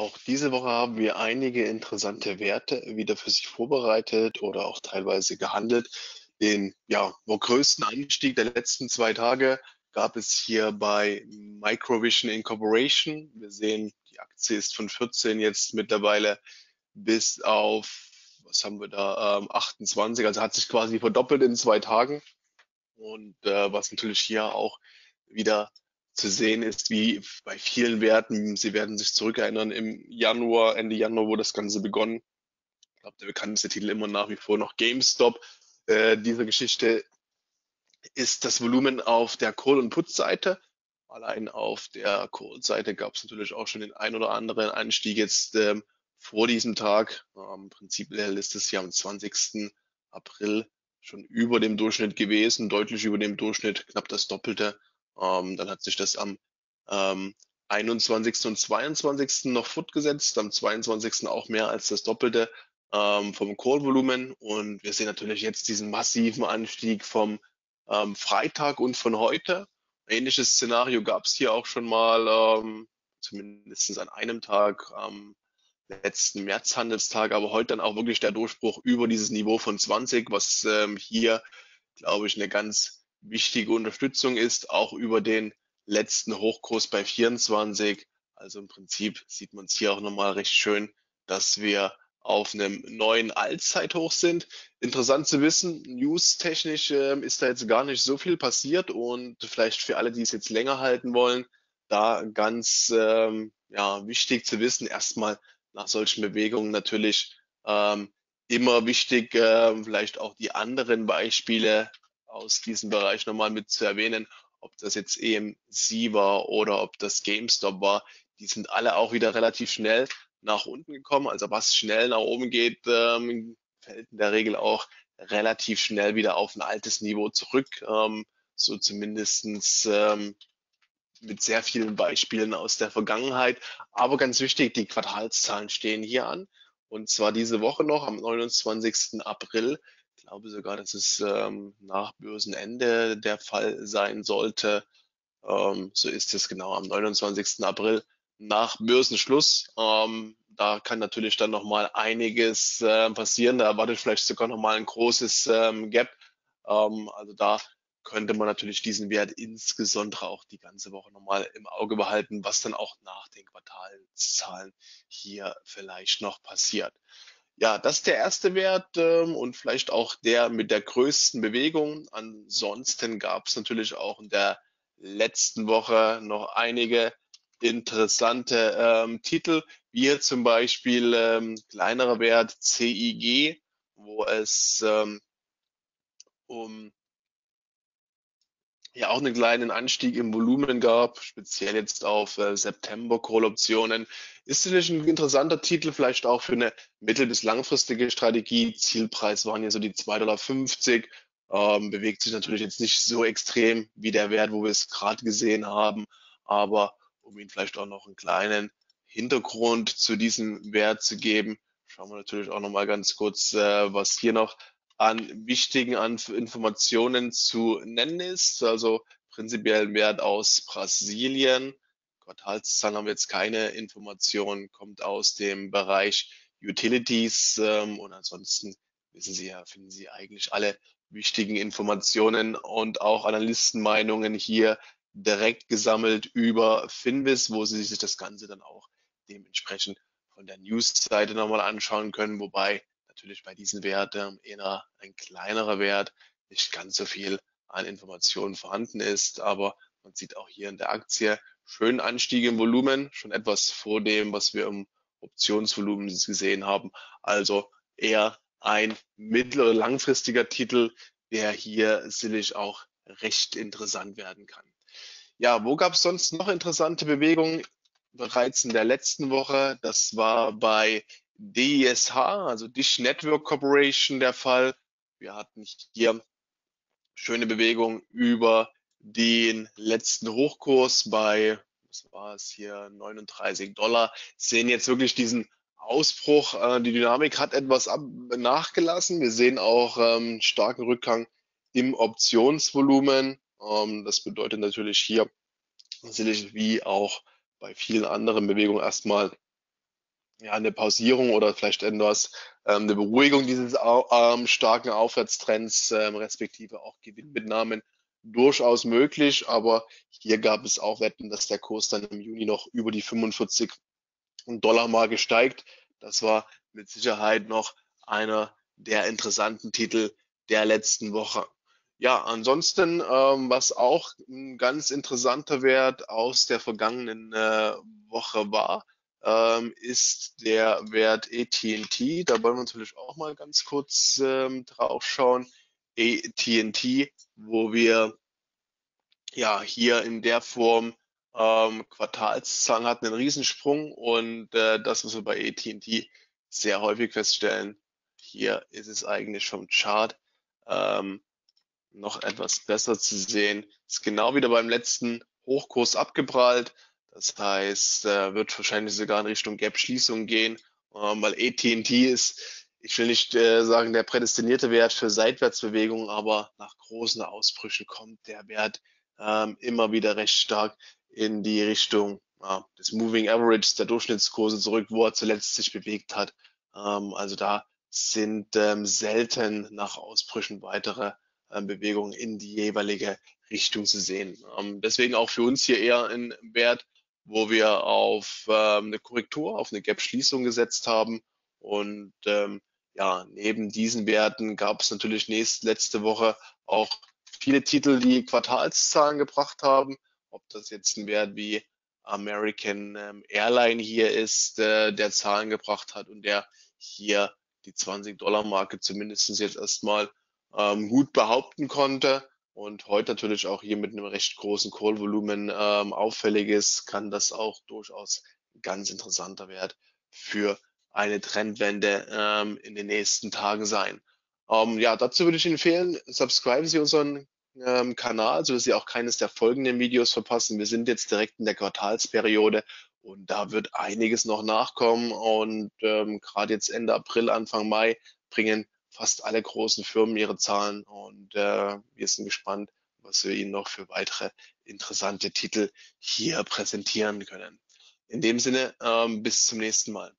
Auch diese Woche haben wir einige interessante Werte wieder für sich vorbereitet oder auch teilweise gehandelt. Den ja, größten Anstieg der letzten zwei Tage gab es hier bei Microvision Incorporation. Wir sehen, die Aktie ist von 14 jetzt mittlerweile bis auf, was haben wir da, ähm, 28, also hat sich quasi verdoppelt in zwei Tagen. Und äh, was natürlich hier auch wieder zu sehen ist, wie bei vielen Werten, Sie werden sich zurückerinnern, im Januar, Ende Januar, wo das Ganze begonnen. Ich glaube, der bekannteste Titel immer nach wie vor noch GameStop. Äh, diese Geschichte ist das Volumen auf der Call- und Put-Seite. Allein auf der Call-Seite gab es natürlich auch schon den ein oder anderen Anstieg jetzt ähm, vor diesem Tag. Ähm, Im Prinzip ist es ja am 20. April schon über dem Durchschnitt gewesen, deutlich über dem Durchschnitt, knapp das Doppelte. Ähm, dann hat sich das am ähm, 21. und 22. noch fortgesetzt, am 22. auch mehr als das Doppelte ähm, vom Call-Volumen. Und wir sehen natürlich jetzt diesen massiven Anstieg vom ähm, Freitag und von heute. Ähnliches Szenario gab es hier auch schon mal, ähm, zumindest an einem Tag am letzten Märzhandelstag, aber heute dann auch wirklich der Durchbruch über dieses Niveau von 20, was ähm, hier, glaube ich, eine ganz wichtige Unterstützung ist, auch über den letzten Hochkurs bei 24. Also im Prinzip sieht man es hier auch nochmal recht schön, dass wir auf einem neuen Allzeithoch sind. Interessant zu wissen, news-technisch äh, ist da jetzt gar nicht so viel passiert und vielleicht für alle, die es jetzt länger halten wollen, da ganz ähm, ja, wichtig zu wissen, erstmal nach solchen Bewegungen natürlich ähm, immer wichtig, äh, vielleicht auch die anderen Beispiele aus diesem Bereich nochmal mit zu erwähnen, ob das jetzt EMC war oder ob das GameStop war. Die sind alle auch wieder relativ schnell nach unten gekommen. Also was schnell nach oben geht, ähm, fällt in der Regel auch relativ schnell wieder auf ein altes Niveau zurück. Ähm, so zumindestens ähm, mit sehr vielen Beispielen aus der Vergangenheit. Aber ganz wichtig, die Quartalszahlen stehen hier an. Und zwar diese Woche noch am 29. April glaube sogar, dass es ähm, nach Börsenende der Fall sein sollte. Ähm, so ist es genau am 29. April nach Börsenschluss. Ähm, da kann natürlich dann nochmal einiges äh, passieren. Da erwartet vielleicht sogar nochmal ein großes ähm, Gap. Ähm, also da könnte man natürlich diesen Wert insbesondere auch die ganze Woche nochmal im Auge behalten, was dann auch nach den Quartalszahlen hier vielleicht noch passiert. Ja, das ist der erste Wert ähm, und vielleicht auch der mit der größten Bewegung. Ansonsten gab es natürlich auch in der letzten Woche noch einige interessante ähm, Titel, wie hier zum Beispiel ähm, kleinerer Wert CIG, wo es ähm, um ja auch einen kleinen Anstieg im Volumen gab, speziell jetzt auf äh, September-Call-Optionen. Ist natürlich ein interessanter Titel, vielleicht auch für eine mittel- bis langfristige Strategie. Zielpreis waren ja so die 2,50 Dollar. Ähm, bewegt sich natürlich jetzt nicht so extrem wie der Wert, wo wir es gerade gesehen haben. Aber um Ihnen vielleicht auch noch einen kleinen Hintergrund zu diesem Wert zu geben, schauen wir natürlich auch noch mal ganz kurz, äh, was hier noch an wichtigen an Informationen zu nennen ist. Also prinzipiell ein Wert aus Brasilien. Quartalszahlen haben wir jetzt keine Informationen, kommt aus dem Bereich Utilities ähm, und ansonsten wissen Sie ja, finden Sie eigentlich alle wichtigen Informationen und auch Analystenmeinungen hier direkt gesammelt über Finvis, wo Sie sich das Ganze dann auch dementsprechend von der News-Seite nochmal anschauen können, wobei natürlich bei diesen Werten eher ein kleinerer Wert, nicht ganz so viel an Informationen vorhanden ist, aber man sieht auch hier in der Aktie schönen Anstieg im Volumen, schon etwas vor dem, was wir im Optionsvolumen gesehen haben. Also eher ein mittel- oder langfristiger Titel, der hier sicherlich auch recht interessant werden kann. Ja, wo gab es sonst noch interessante Bewegungen? Bereits in der letzten Woche, das war bei DISH, also Dish Network Corporation der Fall. Wir hatten hier schöne Bewegung über den letzten Hochkurs bei, was war es hier, 39 Dollar. Sehen jetzt wirklich diesen Ausbruch. Äh, die Dynamik hat etwas nachgelassen. Wir sehen auch ähm, starken Rückgang im Optionsvolumen. Ähm, das bedeutet natürlich hier wie auch bei vielen anderen Bewegungen erstmal ja, eine Pausierung oder vielleicht etwas ähm, eine Beruhigung dieses ähm, starken Aufwärtstrends, ähm, respektive auch Gewinnmitnahmen durchaus möglich. Aber hier gab es auch Wetten, dass der Kurs dann im Juni noch über die 45 Dollar Marke steigt. Das war mit Sicherheit noch einer der interessanten Titel der letzten Woche. Ja, ansonsten, ähm, was auch ein ganz interessanter Wert aus der vergangenen äh, Woche war, ähm, ist der Wert AT&T. Da wollen wir natürlich auch mal ganz kurz ähm, drauf schauen. AT&T, wo wir ja hier in der Form ähm, Quartalszahlen hatten, einen Riesensprung und äh, das, was wir bei AT&T sehr häufig feststellen, hier ist es eigentlich vom Chart ähm, noch etwas besser zu sehen. Ist genau wieder beim letzten Hochkurs abgeprallt. Das heißt, äh, wird wahrscheinlich sogar in Richtung Gap-Schließung gehen, äh, weil AT&T ist, ich will nicht äh, sagen, der prädestinierte Wert für Seitwärtsbewegungen, aber nach großen Ausbrüchen kommt der Wert ähm, immer wieder recht stark in die Richtung ja, des Moving Average, der Durchschnittskurse zurück, wo er zuletzt sich bewegt hat. Ähm, also da sind ähm, selten nach Ausbrüchen weitere ähm, Bewegungen in die jeweilige Richtung zu sehen. Ähm, deswegen auch für uns hier eher ein Wert, wo wir auf ähm, eine Korrektur, auf eine Gap-Schließung gesetzt haben. Und ähm, ja, neben diesen Werten gab es natürlich nächste, letzte Woche auch viele Titel, die Quartalszahlen gebracht haben. Ob das jetzt ein Wert wie American ähm, Airline hier ist, äh, der Zahlen gebracht hat und der hier die 20-Dollar-Marke zumindest jetzt erstmal ähm, gut behaupten konnte und heute natürlich auch hier mit einem recht großen Call-Volumen ähm, auffällig ist, kann das auch durchaus ein ganz interessanter Wert für eine Trendwende ähm, in den nächsten Tagen sein. Ähm, ja, dazu würde ich Ihnen empfehlen, subscriben Sie unseren ähm, Kanal, sodass Sie auch keines der folgenden Videos verpassen. Wir sind jetzt direkt in der Quartalsperiode und da wird einiges noch nachkommen und ähm, gerade jetzt Ende April, Anfang Mai bringen fast alle großen Firmen ihre Zahlen und äh, wir sind gespannt, was wir Ihnen noch für weitere interessante Titel hier präsentieren können. In dem Sinne, ähm, bis zum nächsten Mal.